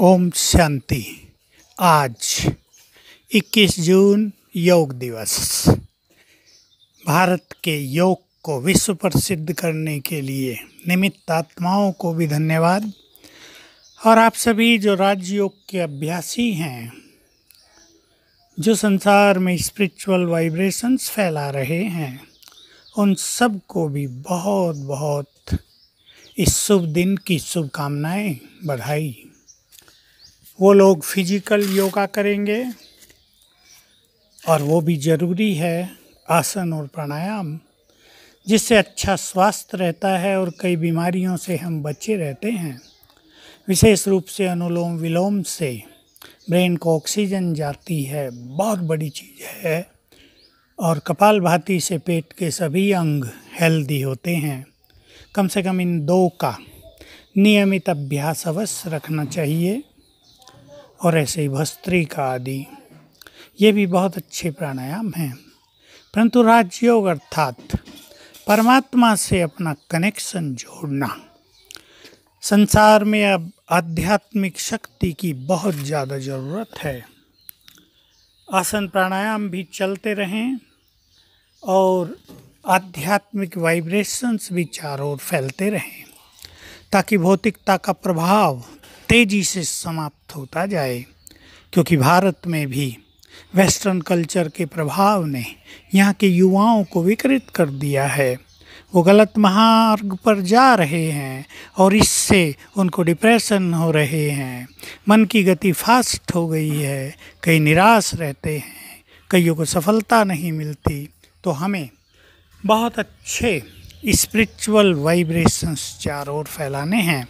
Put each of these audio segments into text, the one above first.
ओम शांति। आज 21 जून योग दिवस। भारत के योग को विश्व प्रसिद्ध करने के लिए निमित्त आत्माओं को भी धन्यवाद। और आप सभी जो राजयोग के अभ्यासी हैं, जो संसार में स्पिरिचुअल वाइब्रेशंस फैला रहे हैं, उन सबको भी बहुत बहुत इस शुभ दिन की शुभकामनाएँ बधाई। वो लोग फ़िज़िकल योगा करेंगे और वो भी ज़रूरी है आसन और प्राणायाम, जिससे अच्छा स्वास्थ्य रहता है और कई बीमारियों से हम बचे रहते हैं। विशेष रूप से अनुलोम विलोम से ब्रेन को ऑक्सीजन जाती है, बहुत बड़ी चीज़ है। और कपाल भाती से पेट के सभी अंग हेल्दी होते हैं। कम से कम इन दो का नियमित अभ्यास अवश्य रखना चाहिए। और ऐसे ही भस्त्रिका आदि। ये भी बहुत अच्छे प्राणायाम हैं। परंतु राजयोग अर्थात परमात्मा से अपना कनेक्शन जोड़ना। संसार में अब आध्यात्मिक शक्ति की बहुत ज़्यादा ज़रूरत है। आसन प्राणायाम भी चलते रहें और आध्यात्मिक वाइब्रेशंस भी चारों ओर फैलते रहें, ताकि भौतिकता का प्रभाव तेज़ी से समाप्त होता जाए, क्योंकि भारत में भी वेस्टर्न कल्चर के प्रभाव ने यहाँ के युवाओं को विकृत कर दिया है। वो गलत मार्ग पर जा रहे हैं और इससे उनको डिप्रेशन हो रहे हैं। मन की गति फास्ट हो गई है, कई निराश रहते हैं, कईयों को सफलता नहीं मिलती। तो हमें बहुत अच्छे स्पिरिचुअल वाइब्रेशंस चारों ओर फैलाने हैं,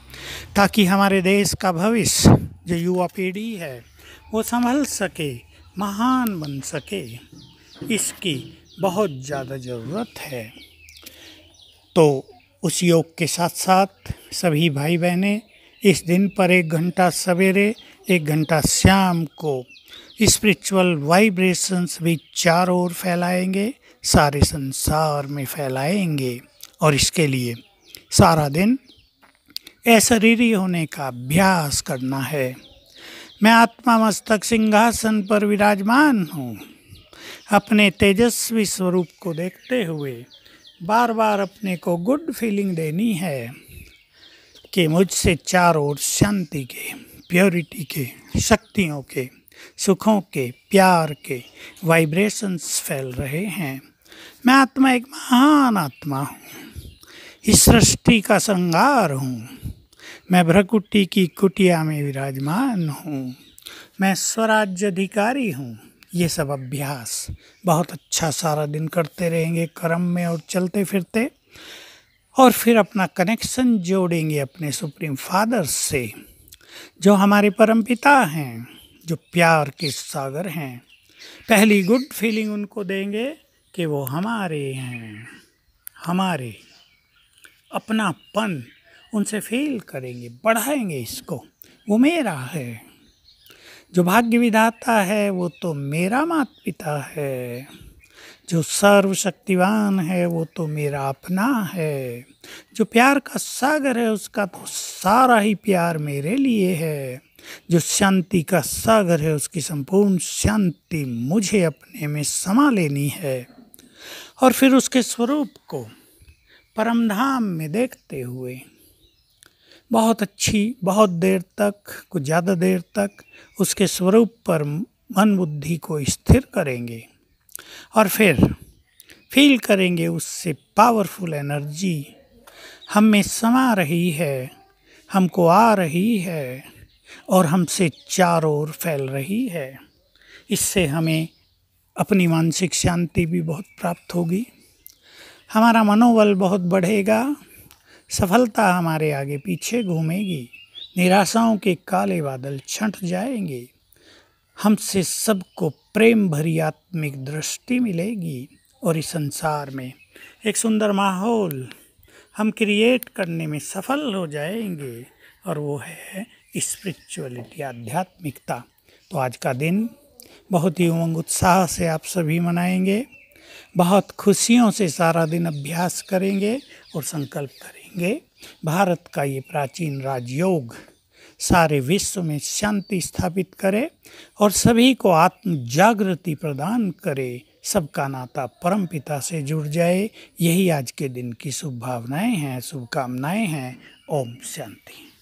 ताकि हमारे देश का भविष्य जो युवा पीढ़ी है, वो संभल सके, महान बन सके। इसकी बहुत ज़्यादा ज़रूरत है। तो उस योग के साथ साथ सभी भाई बहनें इस दिन पर एक घंटा सवेरे, एक घंटा शाम को स्पिरिचुअल वाइब्रेशंस भी चारों ओर फैलाएँगे, सारे संसार में फैलाएँगे। और इसके लिए सारा दिन अशरीरी होने का अभ्यास करना है। मैं आत्मा मस्तक सिंहासन पर विराजमान हूँ। अपने तेजस्वी स्वरूप को देखते हुए बार बार अपने को गुड फीलिंग देनी है कि मुझसे चारों ओर शांति के, प्योरिटी के, शक्तियों के, सुखों के, प्यार के वाइब्रेशंस फैल रहे हैं। मैं आत्मा एक महान आत्मा हूँ। इस सृष्टि का श्रृंगार हूँ। मैं भ्रकुटी की कुटिया में विराजमान हूँ। मैं स्वराज्य अधिकारी हूँ। ये सब अभ्यास। बहुत अच्छा सारा दिन करते रहेंगे, कर्म में और चलते फिरते। और फिर अपना कनेक्शन जोड़ेंगे अपने सुप्रीम फादर से, जो हमारे परम पिता हैं, जो प्यार के सागर हैं। पहली गुड फीलिंग उनको देंगे कि वो हमारे हैं। हमारे। अपनापन उनसे फील करेंगे, बढ़ाएँगे इसको। वो मेरा है। जो भाग्य विधाता है, वो तो मेरा माता पिता है। जो सर्वशक्तिवान है, वो तो मेरा अपना है। जो प्यार का सागर है, उसका तो सारा ही प्यार मेरे लिए है। जो शांति का सागर है, उसकी संपूर्ण शांति मुझे अपने में समा लेनी है। और फिर उसके स्वरूप को परम धाम में देखते हुए, बहुत अच्छी, बहुत देर तक, कुछ ज़्यादा देर तक उसके स्वरूप पर मन बुद्धि को स्थिर करेंगे और फिर फील करेंगे उससे पावरफुल एनर्जी हम में समा रही है, हमको आ रही है और हमसे चारों ओर फैल रही है। इससे हमें अपनी मानसिक शांति भी बहुत प्राप्त होगी। हमारा मनोबल बहुत बढ़ेगा, सफलता हमारे आगे पीछे घूमेगी, निराशाओं के काले बादल छंट जाएँगे, हमसे सबको प्रेम भरी आत्मिक दृष्टि मिलेगी और इस संसार में एक सुंदर माहौल हम क्रिएट करने में सफल हो जाएँगे और वो है स्पिरिचुअलिटी आध्यात्मिकता। तो आज का दिन बहुत ही उमंग उत्साह से आप सभी मनाएँगे। बहुत खुशियों से सारा दिन अभ्यास करेंगे और संकल्प करेंगे। भारत का ये प्राचीन राजयोग सारे विश्व में शांति स्थापित करे और सभी को आत्म जागृति प्रदान करे। सबका नाता परम पिता से जुड़ जाए। यही आज के दिन की शुभ भावनाएँ हैं, शुभकामनाएँ हैं। ओम शांति।